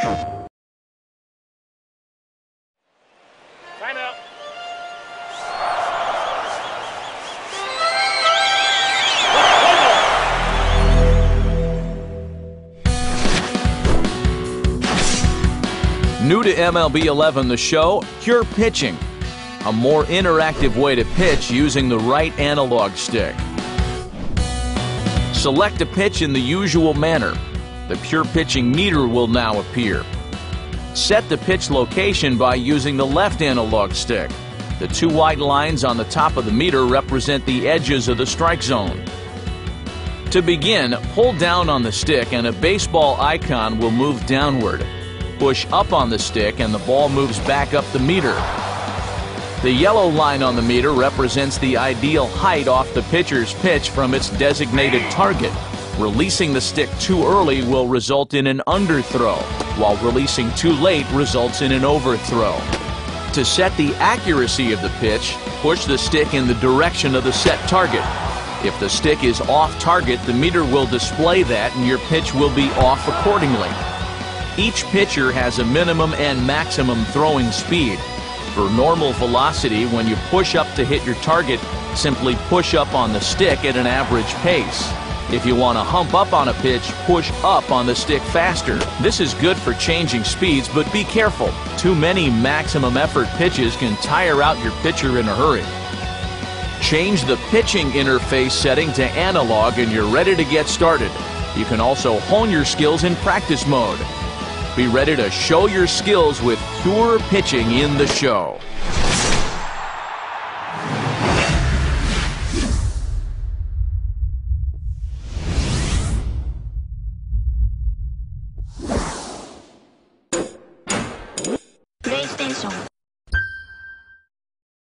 New to MLB 11 The Show, Pure Pitching, a more interactive way to pitch using the right analog stick. Select a pitch in the usual manner. The Pure Pitching meter will now appear. Set the pitch location by using the left analog stick. The two white lines on the top of the meter represent the edges of the strike zone. To begin, pull down on the stick and a baseball icon will move downward. Push up on the stick and the ball moves back up the meter. The yellow line on the meter represents the ideal height off the pitcher's pitch from its designated target. Releasing the stick too early will result in an underthrow, while releasing too late results in an overthrow. To set the accuracy of the pitch, push the stick in the direction of the set target. If the stick is off target, the meter will display that and your pitch will be off accordingly. Each pitcher has a minimum and maximum throwing speed. For normal velocity, when you push up to hit your target, simply push up on the stick at an average pace. If you want to hump up on a pitch, push up on the stick faster. This is good for changing speeds, but be careful. Too many maximum effort pitches can tire out your pitcher in a hurry. Change the pitching interface setting to analog and you're ready to get started. You can also hone your skills in practice mode. Be ready to show your skills with pure pitching in the show. 英雄。